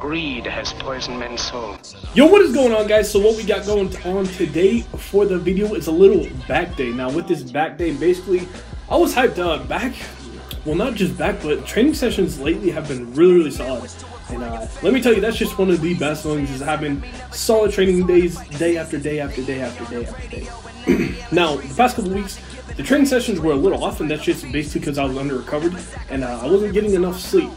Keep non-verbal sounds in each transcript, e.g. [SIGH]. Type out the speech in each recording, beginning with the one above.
Greed has poisoned men's souls. Yo, what is going on, guys? So what we got going on today for the video is a little back day. Now, with this back day, basically, I was hyped uh, back. Well, not just back, but training sessions lately have been really, really solid. And uh, let me tell you, that's just one of the best ones is having solid training days, day after day after day after day after day. [CLEARS THROAT] now, the past couple weeks, the training sessions were a little off, and that's just basically because I was under recovered and uh, I wasn't getting enough sleep.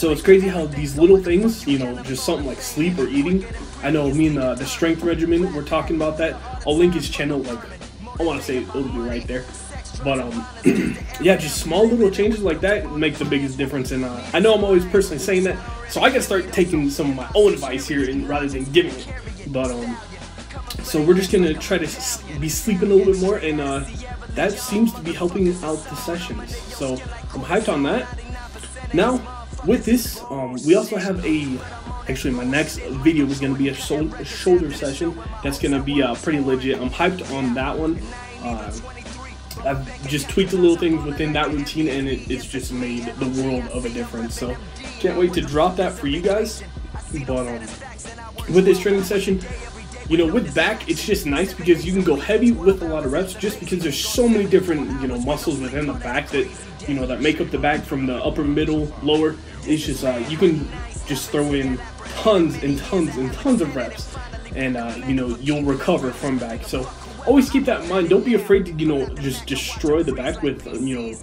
So it's crazy how these little things, you know, just something like sleep or eating. I know me and the, the strength regimen, we're talking about that. I'll link his channel, like, I want to say it'll be right there. But, um, [CLEARS THROAT] yeah, just small little changes like that make the biggest difference. And uh, I know I'm always personally saying that, so I can start taking some of my own advice here and rather than giving it. But, um, so we're just gonna try to be sleeping a little bit more, and uh, that seems to be helping out the sessions. So I'm hyped on that. Now, with this, um, we also have a. Actually, my next video is going to be a, a, shoulder session. That's going to be uh, pretty legit. I'm hyped on that one. Uh, I've just tweaked a little things within that routine, and it, it's just made the world of a difference. So, can't wait to drop that for you guys. But um, with this training session, you know, with back, it's just nice because you can go heavy with a lot of reps just because there's so many different, you know, muscles within the back that, you know, that make up the back from the upper, middle, lower. It's just, uh, you can just throw in tons and tons and tons of reps and, uh, you know, you'll recover from back. So always keep that in mind. Don't be afraid to, you know, just destroy the back with, you know,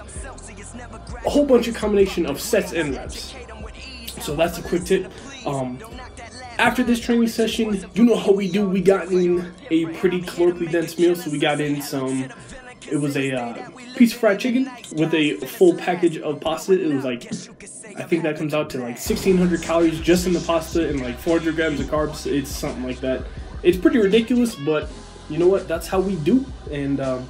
a whole bunch of combination of sets and reps. So that's a quick tip. Um, after this training session, you know how we do. We got in a pretty calorically dense meal, so we got in some. It was a uh, piece of fried chicken with a full package of pasta. It was like, I think that comes out to like 1,600 calories just in the pasta and like 400 grams of carbs. It's something like that. It's pretty ridiculous, but you know what? That's how we do. And um,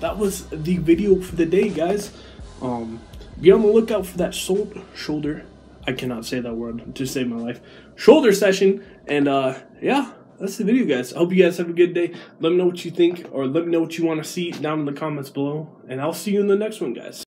that was the video for the day, guys. Um, be on the lookout for that shoulder I cannot say that word to save my life. Shoulder session, and uh, yeah, that's the video, guys. I hope you guys have a good day. Let me know what you think, or let me know what you want to see down in the comments below, and I'll see you in the next one, guys.